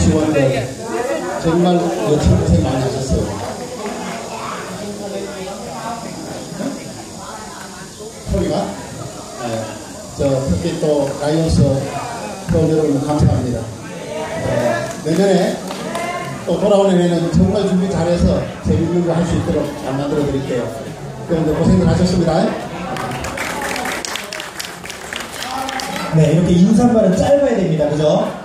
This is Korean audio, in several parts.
지원들 정말 여튼 고생 많이 하셨어요. 소리가? 네. 저 특히 또 라이온스 팬 여러분 감사합니다. 어, 내년에 또 돌아오는 해는 정말 준비 잘해서 재밌는 거 할 수 있도록 잘 만들어 드릴게요. 여러분들 고생들 하셨습니다. 네, 이렇게 인사말은 짧아야 됩니다. 그죠?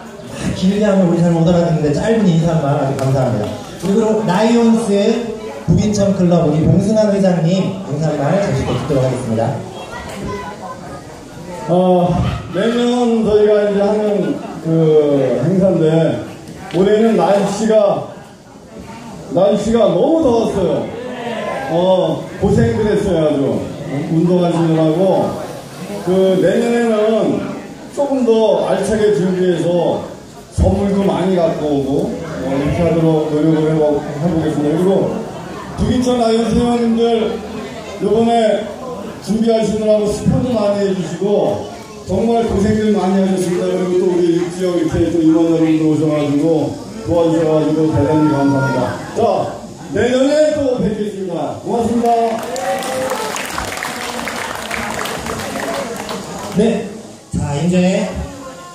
아, 길게 하면 우리 잘 못 알아듣는데 짧은 인사말 아주 감사합니다. 그리고 라이온스 북인천 클럽 우리 봉승환 회장님 인사말 잠시 후 듣도록 하겠습니다. 어, 매년 저희가 이제 하는 그 행사인데, 올해는 날씨가, 날씨가 너무 더웠어요. 어, 고생들 했어요, 아주. 운동하시느라고. 그, 내년에는 조금 더 알차게 준비해서 선물도 많이 갖고 오고, 어, 이렇게 하도록 노력을 해보, 해보겠습니다. 그리고, 북인천 라이언스 회원님들, 요번에 준비하시느라고 스폰도 많이 해주시고 정말 고생들 많이 하셨습니다. 그리고 또 우리 육지역 이렇게 또 임원 여러분들 오셔가지고 도와주셔가지고 대단히 감사합니다. 자 내년에 또 뵙겠습니다. 고맙습니다. 네. 자, 이제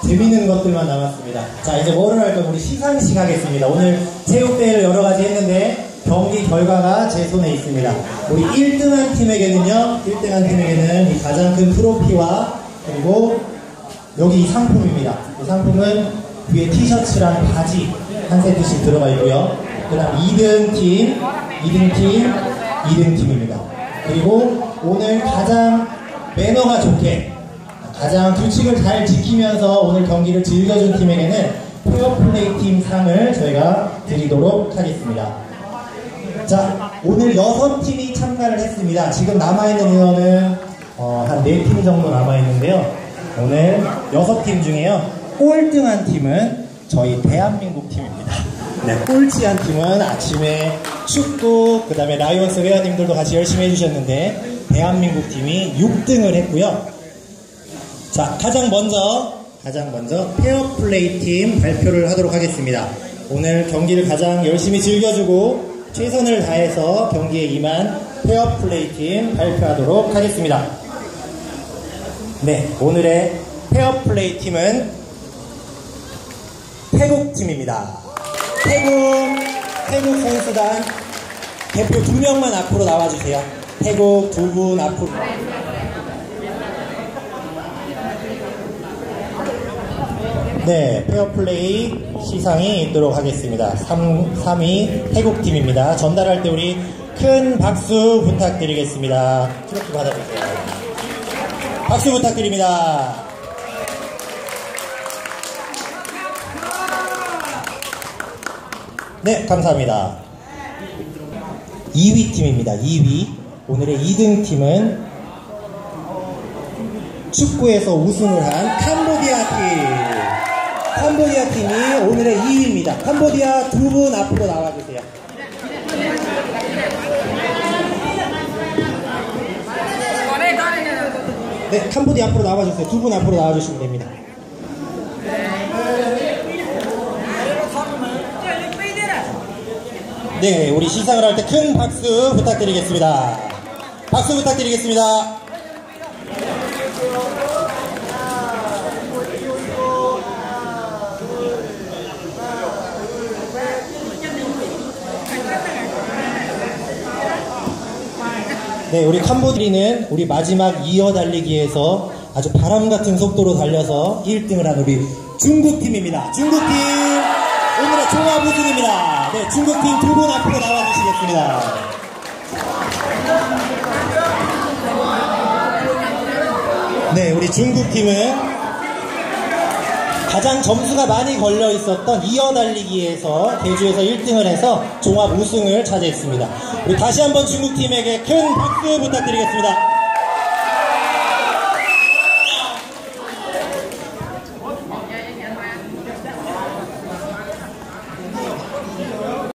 재밌는 것들만 남았습니다. 자, 이제 뭐를 할까? 우리 시상식 하겠습니다. 오늘 체육대회를 여러 가지 했는데 경기 결과가 제 손에 있습니다. 우리 1등한 팀에게는요, 1등한 팀에게는 이 가장 큰 트로피와 그리고 여기 이 상품입니다. 이 상품은 위에 티셔츠랑 바지 한 세트씩 들어가 있고요. 그 다음 2등 팀, 2등 팀, 2등 팀입니다. 그리고 오늘 가장 매너가 좋게 가장 규칙을 잘 지키면서 오늘 경기를 즐겨준 팀에게는 페어플레이 팀 상을 저희가 드리도록 하겠습니다. 자, 오늘 여섯 팀이 참가를 했습니다. 지금 남아있는 인원은 어, 한네팀 정도 남아있는데요. 오늘 여섯 팀 중에요. 꼴등한 팀은 저희 대한민국 팀입니다. 네, 꼴찌한 팀은 아침에 축구, 그 다음에 라이온스 회원님들도 같이 열심히 해주셨는데 대한민국 팀이 6등을 했고요. 자, 가장 먼저, 가장 먼저 페어플레이 팀 발표를 하도록 하겠습니다. 오늘 경기를 가장 열심히 즐겨주고 최선을 다해서 경기에 임한 페어플레이 팀 발표하도록 하겠습니다. 네, 오늘의 페어플레이 팀은 태국 팀입니다. 태국, 태국 선수단 대표 두 명만 앞으로 나와주세요. 태국 두 분 앞으로. 네, 페어플레이 시상이 있도록 하겠습니다. 3, 3위 태국팀입니다. 전달할 때 우리 큰 박수 부탁드리겠습니다. 트로피 받아주세요. 박수 부탁드립니다. 네, 감사합니다. 2위 팀입니다. 2위. 오늘의 2등 팀은 축구에서 우승을 한 캄보디아 팀. 캄보디아 팀이 오늘의 2위입니다. 캄보디아 두 분 앞으로 나와주세요. 네, 캄보디아 앞으로 나와주세요. 두 분 앞으로 나와주시면 됩니다. 네, 우리 시상을 할 때 큰 박수 부탁드리겠습니다. 박수 부탁드리겠습니다. 네, 우리 캄보디는 우리 마지막 이어 달리기에서 아주 바람 같은 속도로 달려서 1등을 한 우리 중국팀입니다. 중국팀 오늘의 종합 우승입니다. 네, 중국팀 두 분 앞으로 나와 주시겠습니다. 네, 우리 중국팀은 가장 점수가 많이 걸려 있었던 이어 달리기에서 대주에서 1등을 해서 종합 우승을 차지했습니다. 우리 다시 한번 중국팀에게 큰 박수 부탁드리겠습니다.